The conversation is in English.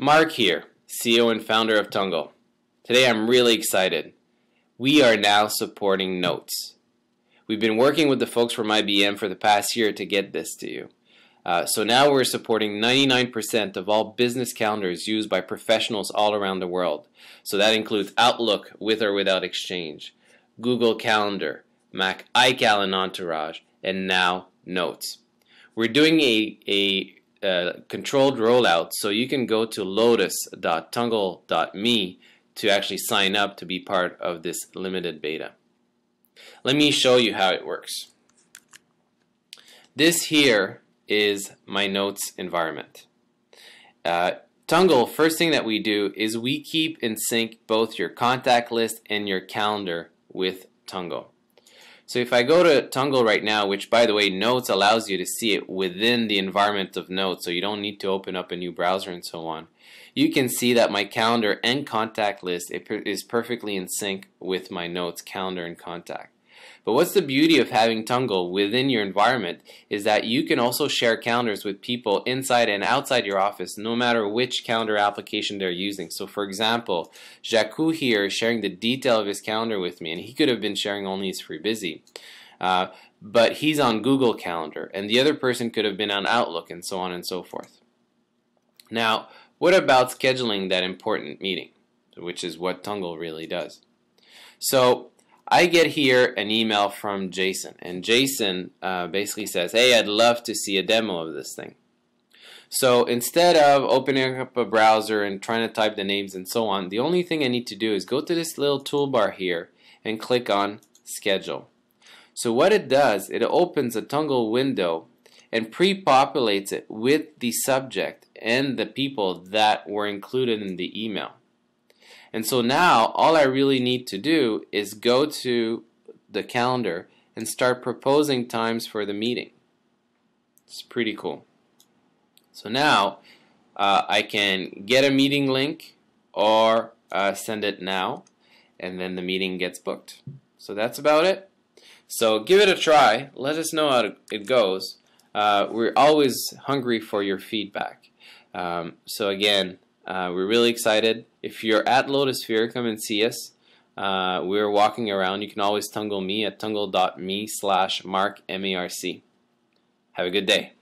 Marc here, CEO and founder of Tungle. Today I'm really excited. We are now supporting Notes. We've been working with the folks from IBM for the past year to get this to you. Uh, so now we're supporting 99% of all business calendars used by professionals all around the world. So that includes Outlook with or without Exchange, Google Calendar, Mac iCal and Entourage, and now Notes. We're doing a, a uh, controlled rollout, so you can go to lotus.tungle.me to actually sign up to be part of this limited beta. Let me show you how it works. This here is my notes environment. Uh, Tungle, first thing that we do is we keep in sync both your contact list and your calendar with Tungle. So if I go to Tungle right now, which by the way, Notes allows you to see it within the environment of Notes, so you don't need to open up a new browser and so on, you can see that my calendar and contact list is perfectly in sync with my Notes calendar and contact. But what's the beauty of having Tungle within your environment is that you can also share calendars with people inside and outside your office no matter which calendar application they're using. So for example, Jaku here is sharing the detail of his calendar with me and he could have been sharing only his free busy. Uh, but he's on Google Calendar and the other person could have been on Outlook and so on and so forth. Now, what about scheduling that important meeting, which is what Tungle really does? So I get here an email from Jason, and Jason uh, basically says, hey, I'd love to see a demo of this thing. So instead of opening up a browser and trying to type the names and so on, the only thing I need to do is go to this little toolbar here and click on Schedule. So what it does, it opens a Tungle window and pre-populates it with the subject and the people that were included in the email. And so now all I really need to do is go to the calendar and start proposing times for the meeting. It's pretty cool. So now uh, I can get a meeting link or uh, send it now and then the meeting gets booked. So that's about it. So give it a try. Let us know how it goes. Uh, we're always hungry for your feedback. Um, so again, uh, we're really excited. If you're at Lotusphere, come and see us. Uh, we're walking around. You can always tungle me at tungle.me slash marc M-A-R-C. Have a good day.